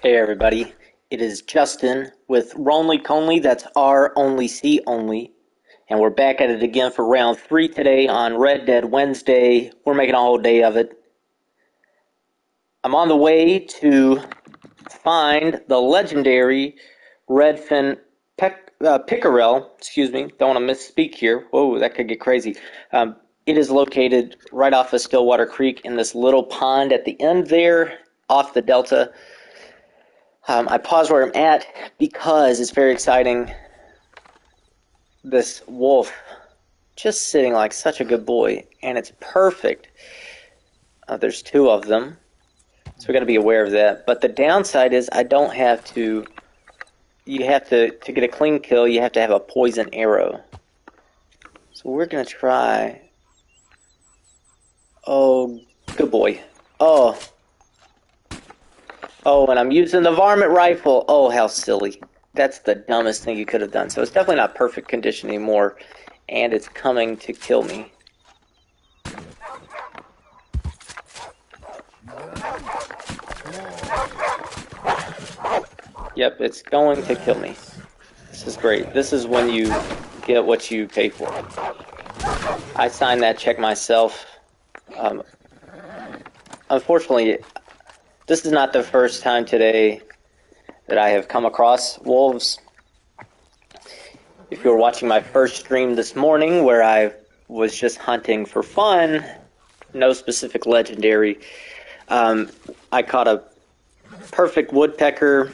Hey everybody, it is Justin with Ronly Conley, that's R only C only, and we're back at it again for round three today on Red Dead Wednesday. We're making a whole day of it. I'm on the way to find the legendary Redfin Peck, uh, Pickerel, excuse me, don't want to misspeak here. Whoa, that could get crazy. Um, it is located right off of Stillwater Creek in this little pond at the end there, off the delta. Um, I pause where I'm at because it's very exciting. This wolf just sitting like such a good boy, and it's perfect. Uh, there's two of them, so we got to be aware of that. But the downside is I don't have to. You have to to get a clean kill. You have to have a poison arrow. So we're gonna try. Oh, good boy. Oh, Oh, and I'm using the varmint rifle. Oh, how silly. That's the dumbest thing you could have done. So it's definitely not perfect condition anymore, and it's coming to kill me. Yep, it's going to kill me. This is great. This is when you get what you pay for. I signed that check myself. Um, unfortunately, this is not the first time today that I have come across wolves. If you were watching my first stream this morning where I was just hunting for fun, no specific legendary, um, I caught a perfect woodpecker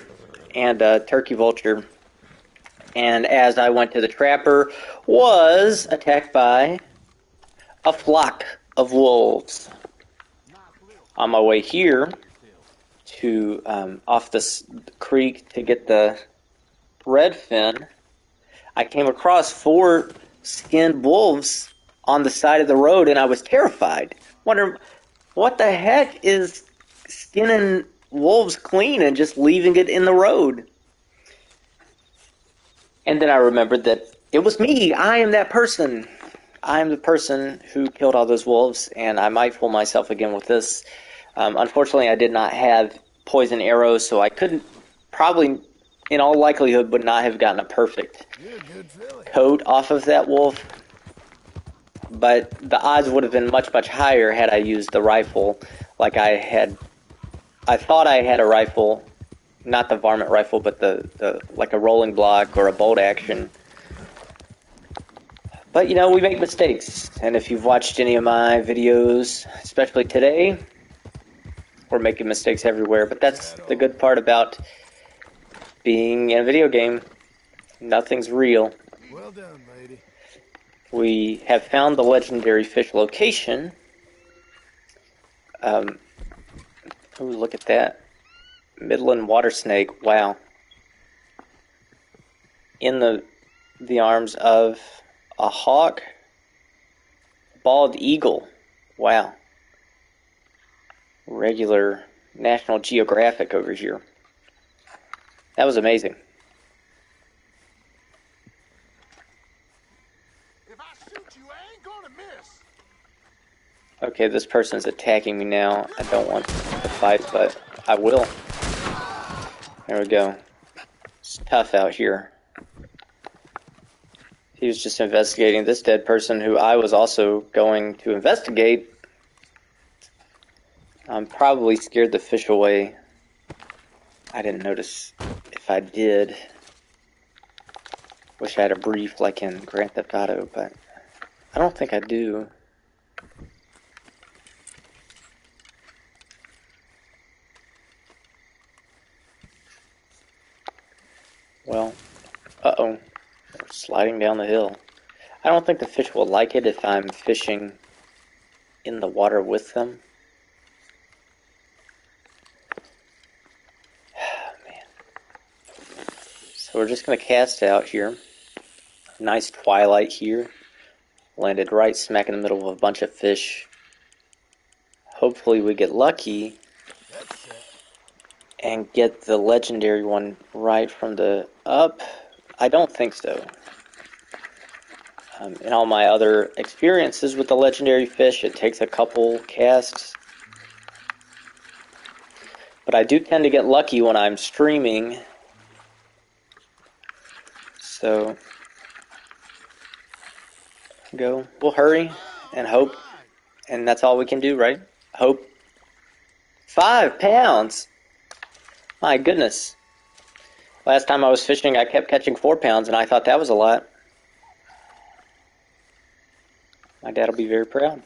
and a turkey vulture. And as I went to the trapper, was attacked by a flock of wolves. On my way here, to um, off this creek to get the redfin, I came across four skinned wolves on the side of the road, and I was terrified. Wondering what the heck is skinning wolves clean and just leaving it in the road. And then I remembered that it was me. I am that person. I am the person who killed all those wolves, and I might fool myself again with this. Um, unfortunately, I did not have poison arrows, so I couldn't probably, in all likelihood, would not have gotten a perfect coat off of that wolf. But the odds would have been much, much higher had I used the rifle like I had. I thought I had a rifle, not the varmint rifle, but the, the like a rolling block or a bolt action. But you know, we make mistakes. And if you've watched any of my videos, especially today, we're making mistakes everywhere. But that's the good part about being in a video game. Nothing's real. Well done, lady. We have found the legendary fish location. Um, ooh, look at that. Midland water snake. Wow. In the the arms of a hawk, bald eagle. Wow regular National Geographic over here. That was amazing. Okay, this person's attacking me now. I don't want to fight, but I will. There we go. It's tough out here. He was just investigating this dead person who I was also going to investigate I'm probably scared the fish away. I didn't notice if I did. Wish I had a brief like in Grand Theft Auto, but I don't think I do. Well, uh-oh. We're sliding down the hill. I don't think the fish will like it if I'm fishing in the water with them. So we're just going to cast out here. Nice twilight here. Landed right smack in the middle of a bunch of fish. Hopefully we get lucky and get the legendary one right from the up. I don't think so. Um, in all my other experiences with the legendary fish, it takes a couple casts. But I do tend to get lucky when I'm streaming. So go. We'll hurry and hope. And that's all we can do, right? Hope. Five pounds. My goodness. Last time I was fishing, I kept catching four pounds, and I thought that was a lot. My dad will be very proud.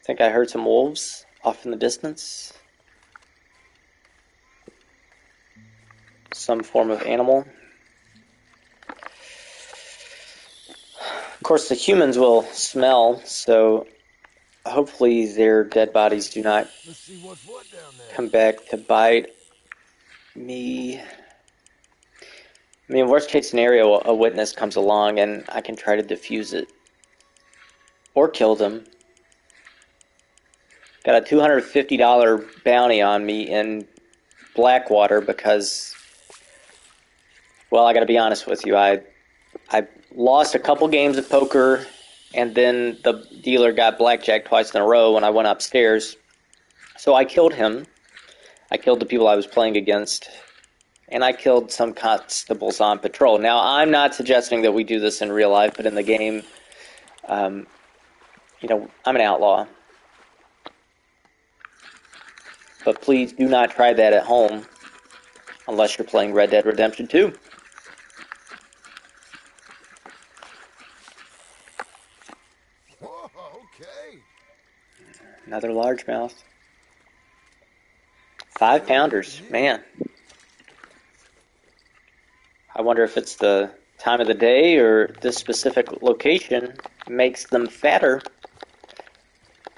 I think I heard some wolves off in the distance. Some form of animal. Course, the humans will smell, so hopefully their dead bodies do not come back to bite me. I mean, worst case scenario, a witness comes along and I can try to defuse it or kill them. Got a $250 bounty on me in Blackwater because, well, I got to be honest with you. I I lost a couple games of poker, and then the dealer got blackjack twice in a row when I went upstairs. So I killed him I killed the people I was playing against, and I killed some constables on patrol. Now, I'm not suggesting that we do this in real life, but in the game, um, you know, I'm an outlaw. But please do not try that at home unless you're playing Red Dead Redemption 2. okay. Another largemouth. Five pounders, man. I wonder if it's the time of the day or this specific location makes them fatter.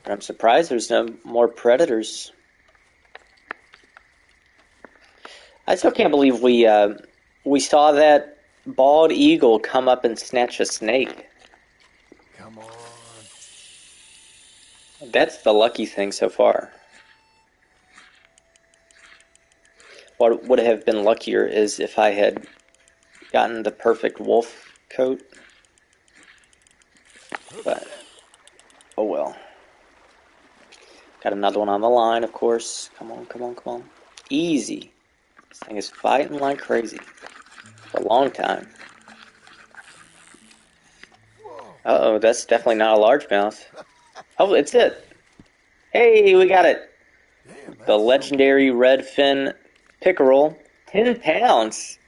But I'm surprised there's no more predators. I still can't believe we uh, we saw that bald eagle come up and snatch a snake. Come on. That's the lucky thing so far. What would have been luckier is if I had gotten the perfect wolf coat. But, oh well. Got another one on the line, of course. Come on, come on, come on. Easy. This thing is fighting like crazy. For a long time. Uh oh, that's definitely not a large largemouth. Oh, it's it. Hey, we got it. The legendary redfin Pickerel, 10 pounds.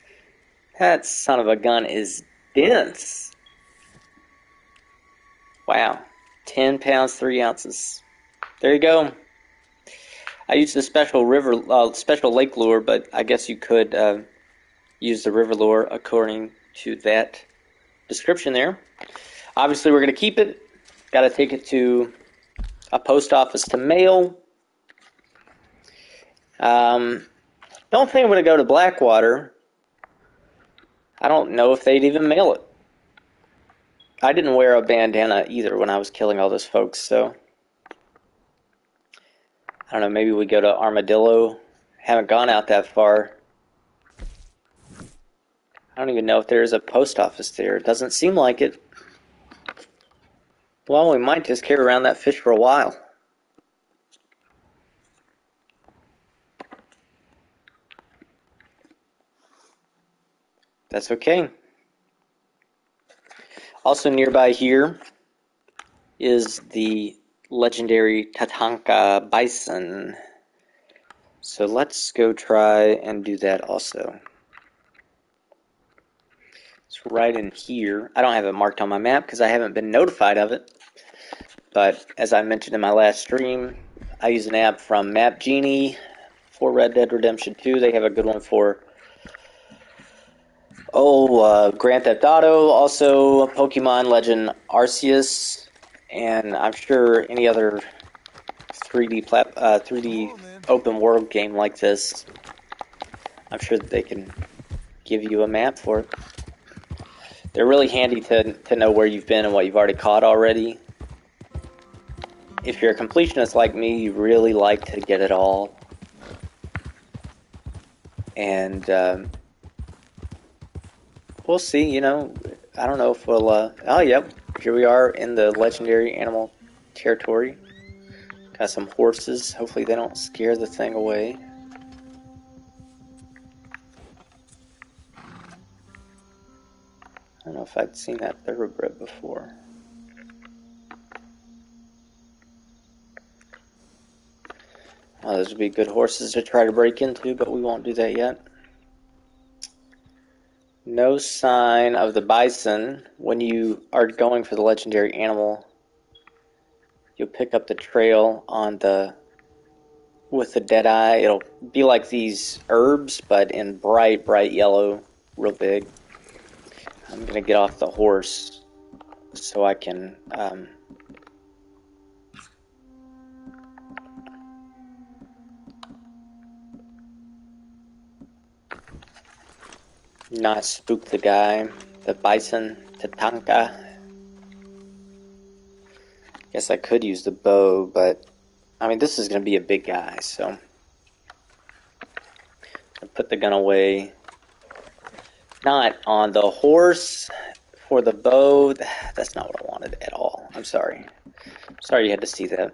That son of a gun is dense. Wow. 10 pounds, 3 ounces. There you go. I used the special river, uh, special lake lure, but I guess you could uh, use the river lure according to that description there. Obviously, we're going to keep it. Got to take it to a post office to mail. Um, don't think I'm going to go to Blackwater. I don't know if they'd even mail it. I didn't wear a bandana either when I was killing all those folks, so. I don't know, maybe we go to Armadillo. Haven't gone out that far. I don't even know if there's a post office there. It doesn't seem like it. Well, we might just carry around that fish for a while. That's okay. Also nearby here is the legendary Tatanka bison. So let's go try and do that also. It's right in here. I don't have it marked on my map because I haven't been notified of it. But as I mentioned in my last stream, I use an app from Map Genie for Red Dead Redemption 2. They have a good one for Oh, uh, Grand Theft Auto, also Pokemon Legend Arceus, and I'm sure any other 3D plat- uh, 3D open world game like this. I'm sure that they can give you a map for it. They're really handy to to know where you've been and what you've already caught already. If you're a completionist like me, you really like to get it all. And um, we'll see. You know, I don't know if we'll. Uh, oh, yep. Here we are in the legendary animal territory. Got some horses. Hopefully they don't scare the thing away. Don't know if I'd seen that thoroughbred before. Oh, those would be good horses to try to break into, but we won't do that yet. No sign of the bison. When you are going for the legendary animal, you'll pick up the trail on the with the dead eye. It'll be like these herbs, but in bright, bright yellow, real big. I'm gonna get off the horse so I can um, not spook the guy, the bison, Tatanka. Guess I could use the bow, but I mean, this is to be a big guy, so I put the gun away. Not on the horse for the bow. That's not what I wanted at all. I'm sorry. Sorry you had to see that.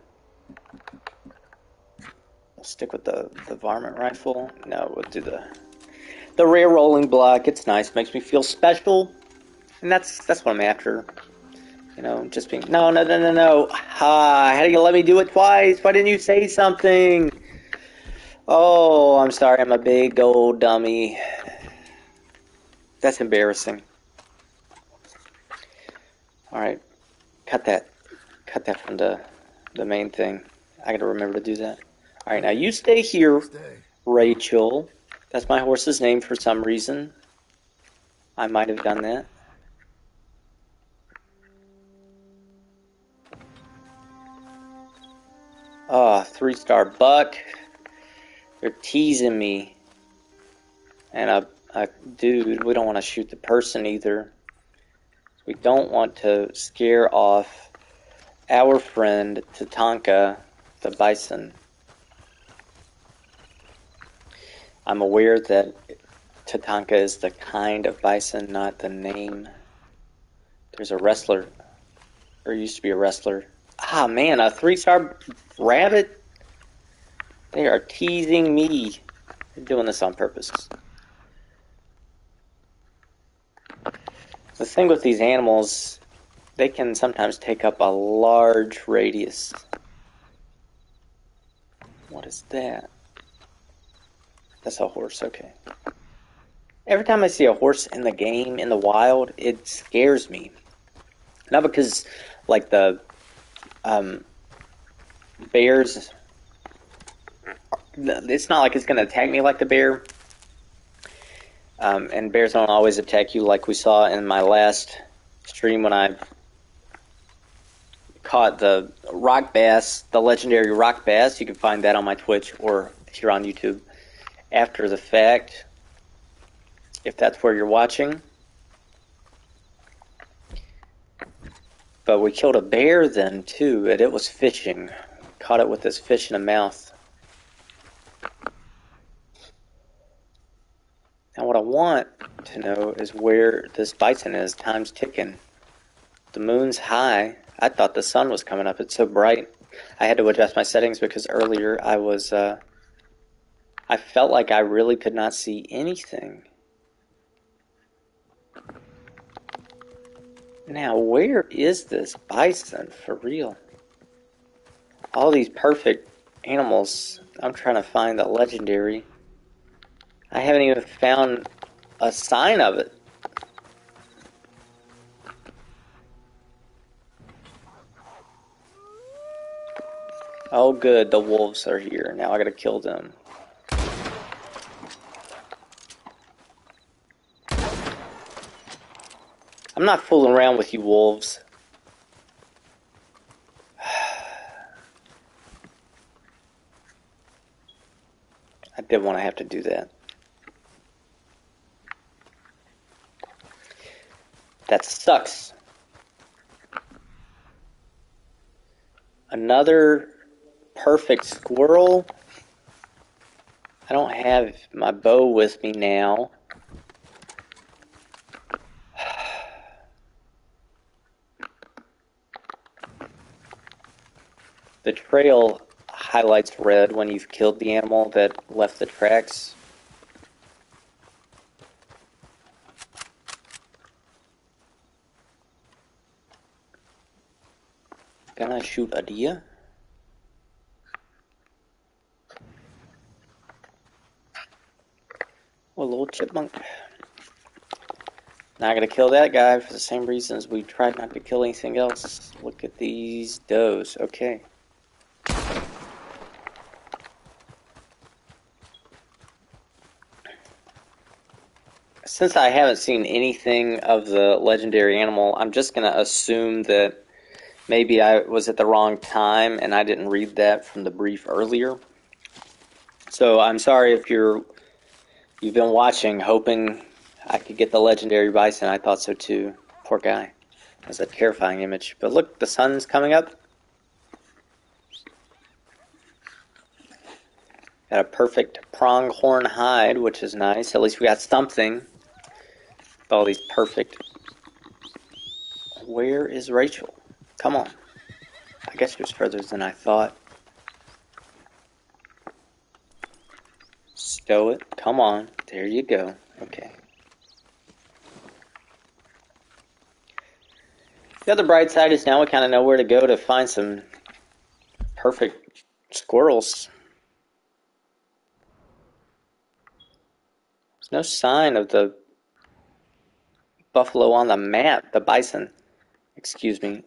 I'll stick with the, the varmint rifle. No, we'll do the the rare rolling block. It's nice, makes me feel special, and that's that's what I'm after. You know, just being no, no, no, no, no. Ah, how do you let me do it twice? Why didn't you say something? Oh, I'm sorry. I'm a big old dummy. That's embarrassing. All right, cut that. Cut that from the the main thing. I got to remember to do that. All right, now you stay here, Rachel. That's my horse's name for some reason. I might have done that. Ah, Oh, three star buck. They're teasing me. And a, a dude, we don't want to shoot the person either. We don't want to scare off our friend Tatanka, the bison. I'm aware that Tatanka is the kind of bison, not the name. There's a wrestler, or used to be a wrestler. Ah, man, a three star rabbit? They are teasing me. They're doing this on purpose. The thing with these animals, they can sometimes take up a large radius. What is that? That's a horse, okay. Every time I see a horse in the game, in the wild, it scares me. Not because, like, the um, bears. It's not like it's going to attack me like the bear. Um, and bears don't always attack you, like we saw in my last stream when I caught the rock bass, the legendary rock bass. You can find that on my Twitch or here on YouTube after the fact, if that's where you're watching. But we killed a bear then too, and it was fishing. Caught it with this fish in the mouth. Now, what I want to know is where this bison is. Time's ticking. The moon's high. I thought the sun was coming up. It's so bright. I had to adjust my settings because earlier I was uh, I felt like I really could not see anything. Now, where is this bison for real? All these perfect animals. I'm trying to find the legendary. I haven't even found a sign of it. Oh, good. The wolves are here. Now I gotta kill them. I'm not fooling around with you wolves. I didn't want to have to do that. That sucks. Another perfect squirrel. I don't have my bow with me now. the trail highlights red when you've killed the animal that left the tracks. Can I shoot a deer? Well, little chipmunk. Not gonna kill that guy for the same reasons we tried not to kill anything else. Look at these does. Okay. Since I haven't seen anything of the legendary animal, I'm just gonna assume that maybe I was at the wrong time and I didn't read that from the brief earlier. So I'm sorry if you're you've been watching hoping I could get the legendary bison. I thought so too. Poor guy. That's a terrifying image. But look, the sun's coming up. Got a perfect pronghorn hide, which is nice. At least we got something. All these perfect. Where is Rachel? Come on. I guess she was further than I thought. Stow it. Come on. There you go. Okay. The other bright side is now we kind of know where to go to find some perfect squirrels. There's no sign of the buffalo on the map, the bison. Excuse me.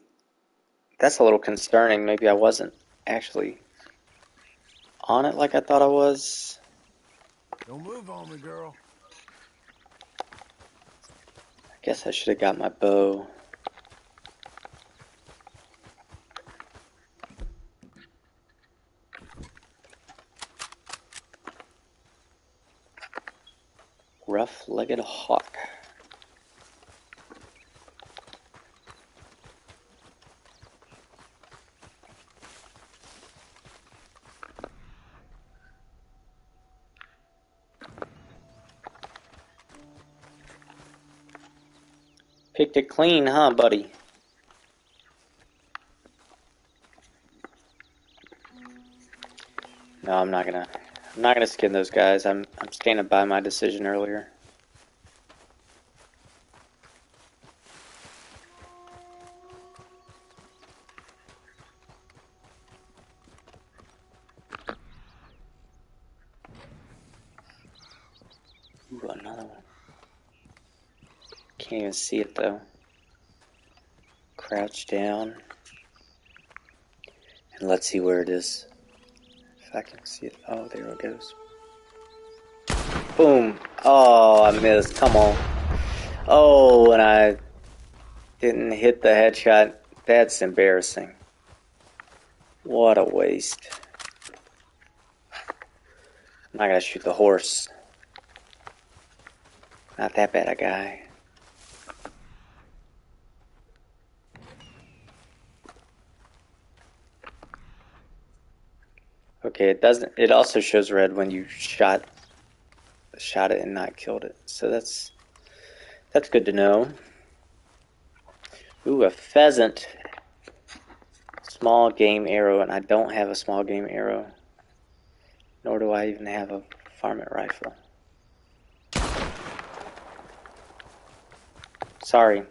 That's a little concerning. Maybe I wasn't actually on it like I thought I was. Don't move on me, girl. I guess I should have got my bow. Rough-legged hawk. Picked it clean, huh, buddy? No, I'm not gonna. I'm not gonna skin those guys. I'm I'm standing by my decision earlier. Even see it though. Crouch down. And let's see where it is. If I can see it. Oh, there it goes. Boom. Oh, I missed. Come on. Oh, and I didn't hit the headshot. That's embarrassing. What a waste. I'm not gonna shoot the horse. Not that bad a guy. Okay, it doesn't. It also shows red when you shot shot it and not killed it. So that's that's good to know. Ooh, a pheasant. Small game arrow, and I don't have a small game arrow. Nor do I even have a varmint rifle. Sorry.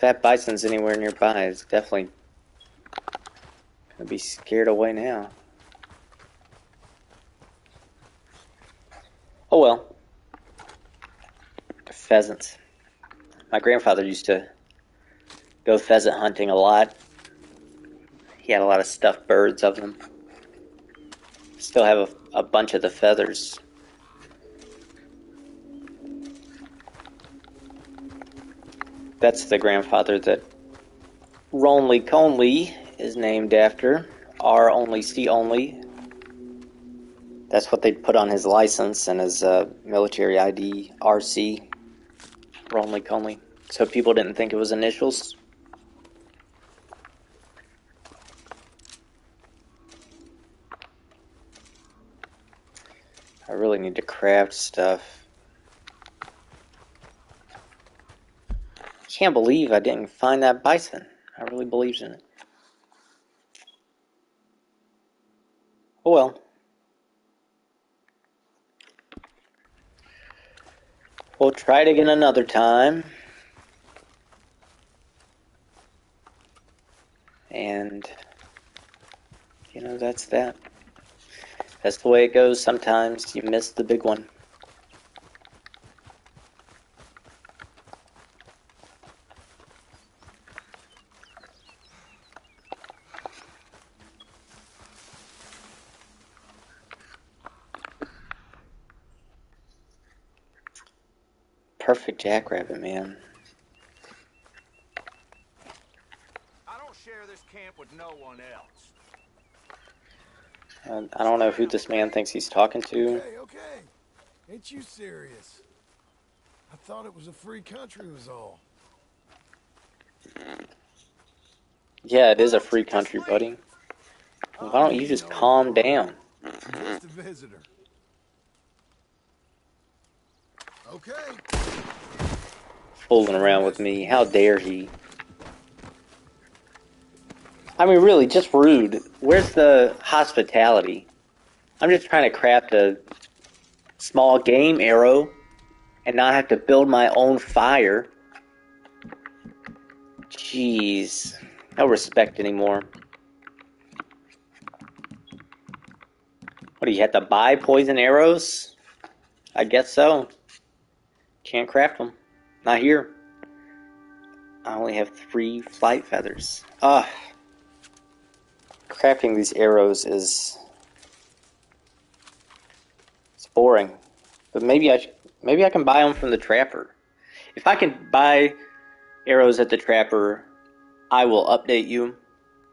If that bison's anywhere nearby, it's definitely gonna be scared away now. Oh well. Pheasants. My grandfather used to go pheasant hunting a lot. He had a lot of stuffed birds of them. Still have a, a bunch of the feathers. That's the grandfather that Ronly Conley is named after. R only, C only. That's what they put on his license and his uh, military ID, RC. Ronly Conley. So people didn't think it was initials. I really need to craft stuff. Can't believe I didn't find that bison. I really believed in it. Oh well. We'll try it again another time. And, you know, that's that. That's the way it goes sometimes. You miss the big one. Perfect jackrabbit, man. I don't share this camp with no one else. Uh, I don't know who this man thinks he's talking to. Okay, okay. Ain't you serious? I thought it was a free country was all. Yeah, it is a free country, buddy. Why don't you just calm down? Just a visitor. Okay. Fooling around with me. How dare he? I mean, really, just rude. Where's the hospitality? I'm just trying to craft a small game arrow and not have to build my own fire. Jeez. No respect anymore. What do you have to buy poison arrows? I guess so. Can't craft them. Not here. I only have three flight feathers. Ah. Crafting these arrows is it's boring. But maybe I sh- maybe I can buy them from the trapper. If I can buy arrows at the trapper, I will update you.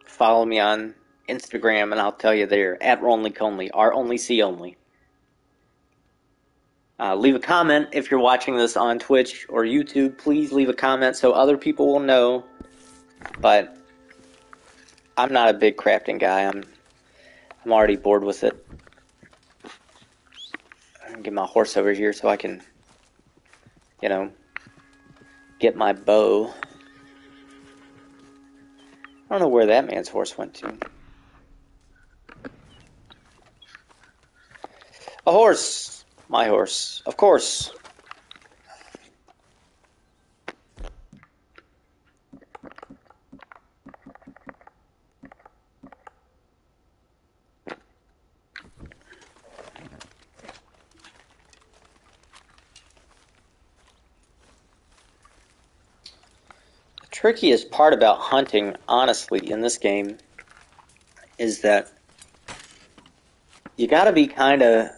Follow me on Instagram and I'll tell you there at Ronly Conley, R only C only. Uh, leave a comment if you're watching this on Twitch or YouTube. Please leave a comment so other people will know. But I'm not a big crafting guy. I'm I'm already bored with it. I'm get my horse over here so I can, you know, get my bow. I don't know where that man's horse went to. A horse! My horse. Of course. The trickiest part about hunting, honestly, in this game is that you gotta be kind of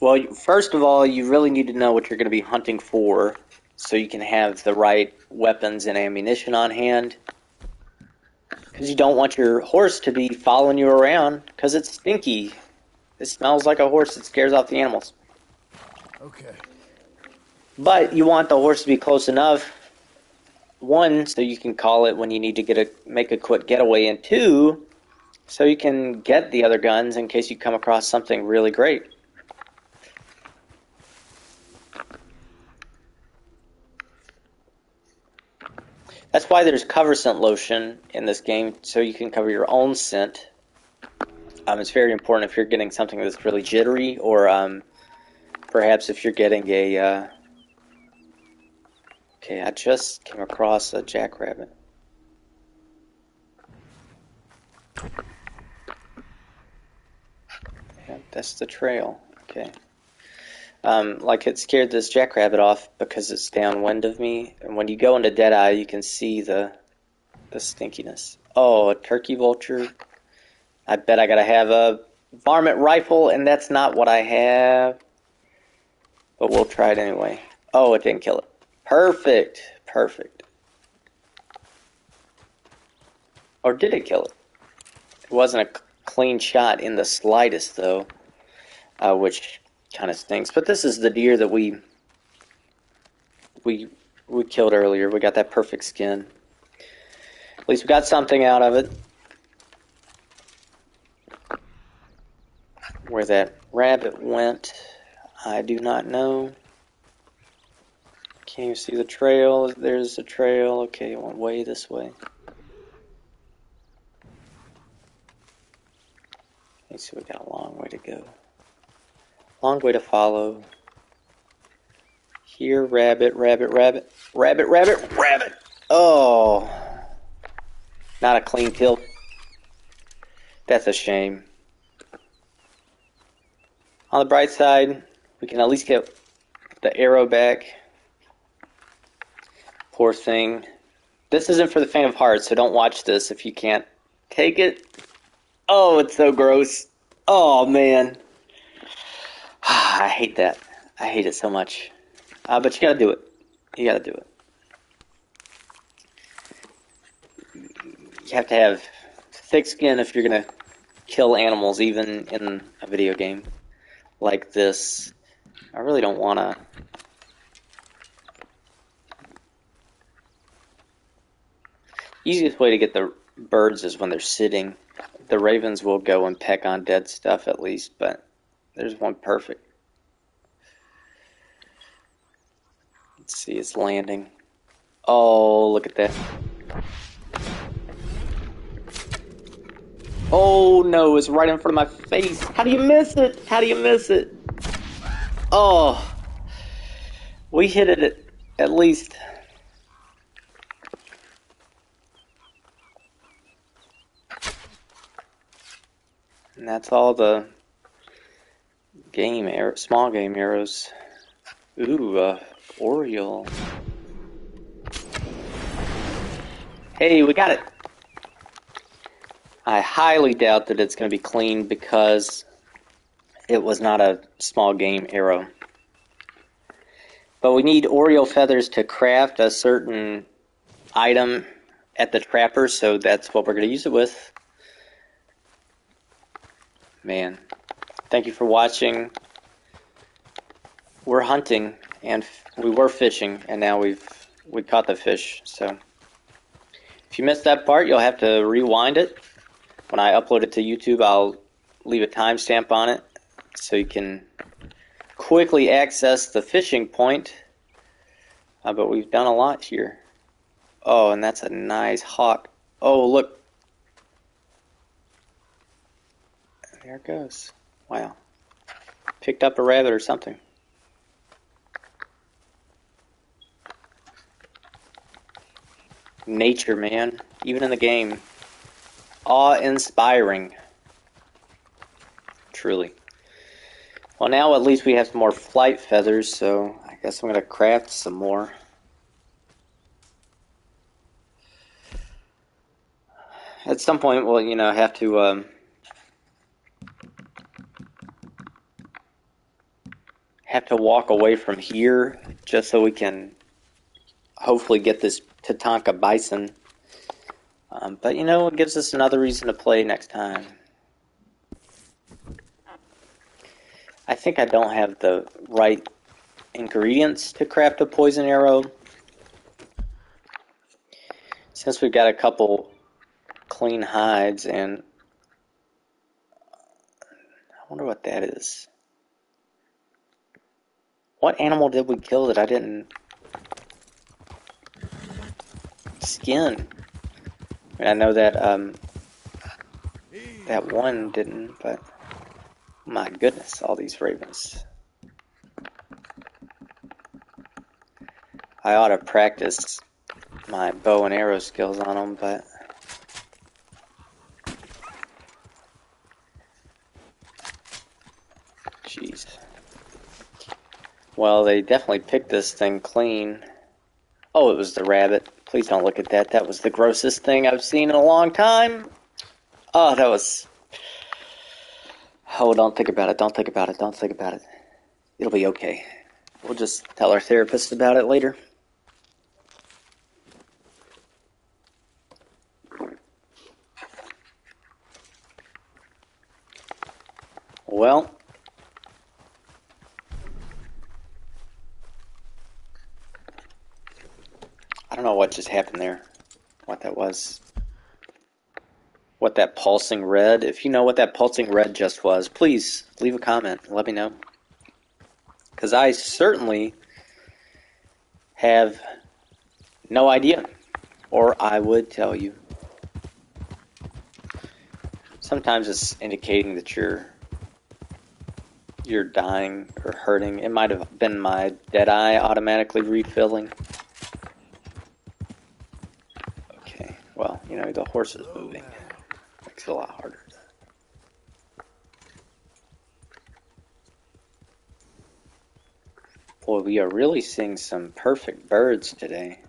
well, first of all, you really need to know what you're going to be hunting for so you can have the right weapons and ammunition on hand. Because you don't want your horse to be following you around because it's stinky. It smells like a horse. It scares off the animals. Okay. But you want the horse to be close enough, one, so you can call it when you need to get a make a quick getaway, and two, so you can get the other guns in case you come across something really great. That's why there's cover scent lotion in this game, so you can cover your own scent. Um, it's very important if you're getting something that's really jittery, or um, perhaps if you're getting a. Uh... Okay, I just came across a jackrabbit. Yeah, that's the trail. Okay. Um, like it scared this jackrabbit off because it's downwind of me, and when you go into Deadeye, you can see the the stinkiness. Oh, a turkey vulture. I bet I gotta have a varmint rifle, and that's not what I have. But we'll try it anyway. Oh, it didn't kill it. Perfect. Perfect. Or did it kill it? It wasn't a clean shot in the slightest, though, uh, which kind of stinks. But this is the deer that we we we killed earlier. We got that perfect skin. At least we got something out of it. Where that rabbit went, I do not know. Can't you see the trail? There's a trail. Okay, it went way this way. Let's see, we got a long way to go. Long way to follow. Here, rabbit, rabbit, rabbit, rabbit, rabbit, rabbit. Oh, not a clean kill. That's a shame. On the bright side, we can at least get the arrow back. Poor thing. This isn't for the faint of heart, so don't watch this if you can't take it. Oh, it's so gross. Oh, man. I hate that. I hate it so much. Uh, but you gotta do it. You gotta do it. You have to have thick skin if you're gonna kill animals, even in a video game like this. I really don't wanna. Easiest way to get the birds is when they're sitting. The ravens will go and peck on dead stuff at least, but there's one perfect. Let's see, it's landing. Oh, look at that. Oh no, it's right in front of my face. How do you miss it? How do you miss it? Oh, we hit it at, at least. And that's all the game arrow, small game arrows. Ooh, uh, Oriole. Hey, we got it. I highly doubt that it's going to be clean because it was not a small game arrow. But we need Oriole feathers to craft a certain item at the trapper, so that's what we're going to use it with. Man, thank you for watching. We're hunting, and we were fishing, and now we've we caught the fish. So, if you missed that part, you'll have to rewind it. When I upload it to YouTube, I'll leave a timestamp on it so you can quickly access the fishing point. Uh, but we've done a lot here. Oh, and that's a nice hawk. Oh, look. There it goes. Wow. Picked up a rabbit or something. Nature, man. Even in the game. Awe-inspiring. Truly. Well, now at least we have some more flight feathers, so I guess I'm going to craft some more. At some point, we'll, you know, have to um, have to walk away from here just so we can hopefully get this Tatanka bison. Um, but you know, it gives us another reason to play next time. I think I don't have the right ingredients to craft a poison arrow. Since we've got a couple clean hides and I wonder what that is. What animal did we kill that I didn't skin? I, I know that um, that one didn't, but my goodness, all these ravens. I ought to practice my bow and arrow skills on them, but jeez. Well, they definitely picked this thing clean. Oh, it was the rabbit. Please don't look at that. That was the grossest thing I've seen in a long time. Oh, that was. Oh, don't think about it. Don't think about it. Don't think about it. It'll be okay. We'll just tell our therapist about it later. Well, I don't know what just happened there. What that was. What that pulsing red. If you know what that pulsing red just was, please leave a comment. Let me know. Because I certainly have no idea, or I would tell you. Sometimes it's indicating that you're you're dying or hurting. It might have been my dead eye automatically refilling. Okay, well, know, the horse is moving. Makes it a lot harder. Boy, we are really seeing some perfect birds today.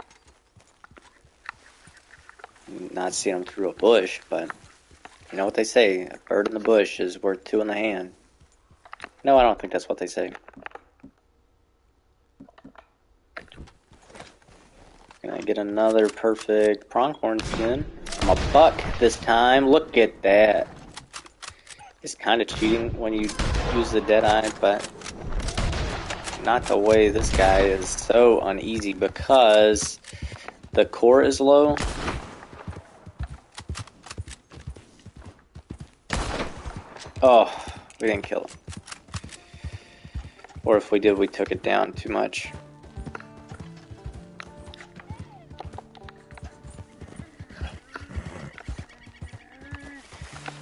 Not seeing them through a bush, but you know what they say, a bird in the bush is worth two in the hand. No, I don't think that's what they say. Can I get another perfect pronghorn skin? A buck this time. Look at that. It's kind of cheating when you use the dead eye, but not the way this guy is so uneasy because the core is low. Oh, we didn't kill him. Or if we did, we took it down too much.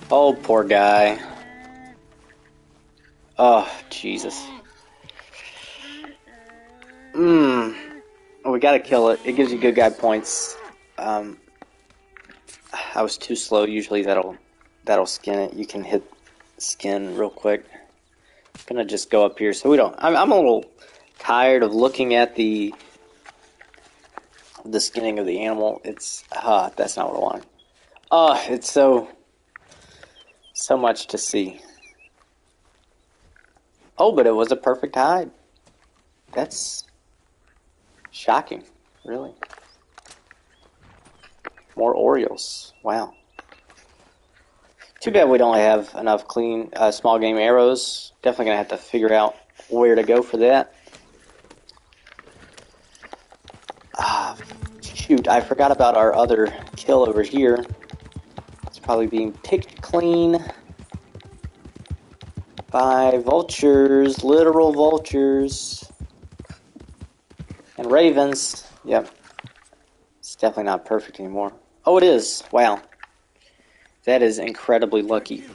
Oh, poor guy. Oh, Jesus. Mmm. we gotta kill it. It gives you good guy points. Um, I was too slow. Usually that'll that'll skin it. You can hit skin real quick I'm gonna just go up here so we don't. I'm, I'm a little tired of looking at the the skinning of the animal. It's ah, uh, that's not what I want. Oh, it's so so much to see. Oh, but it was a perfect hide. That's shocking, really. More Orioles. Wow. Too bad we don't have enough clean uh, small game arrows. Definitely gonna have to figure out where to go for that. Ah, shoot, I forgot about our other kill over here. It's probably being picked clean by vultures, literal vultures, and ravens. Yep, it's definitely not perfect anymore. Oh, it is. Wow. That is incredibly lucky.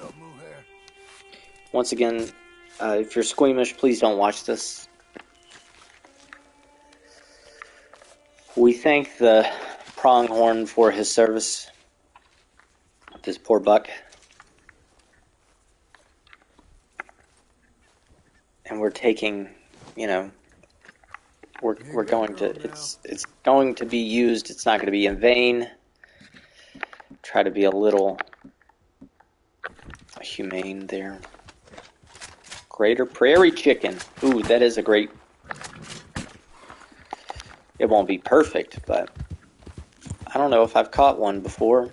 Once again, uh, if you're squeamish, please don't watch this. We thank the pronghorn for his service. This poor buck. And we're taking, you know, we're, we're going to, it's, it's going to be used. It's not going to be in vain. Try to be a little humane there. Greater Prairie Chicken. Ooh, that is a great. It won't be perfect, but I don't know if I've caught one before.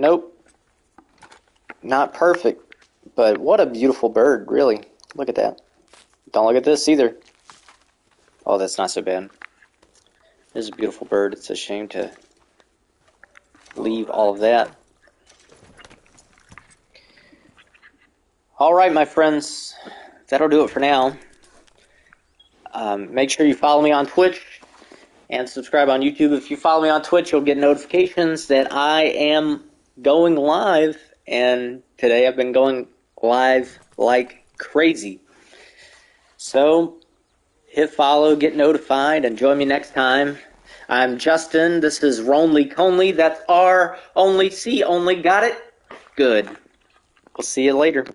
Nope. Not perfect, but what a beautiful bird, really. Look at that. Don't look at this either. Oh, that's not so bad. This is a beautiful bird. It's a shame to leave all of that. All right, my friends. That'll do it for now. Um, make sure you follow me on Twitch and subscribe on YouTube. If you follow me on Twitch, you'll get notifications that I am going live. And today I've been going live like crazy. So hit follow, get notified, and join me next time. I'm Justin. This is Ronly Conley. That's R only C only. Got it? Good. We'll see you later.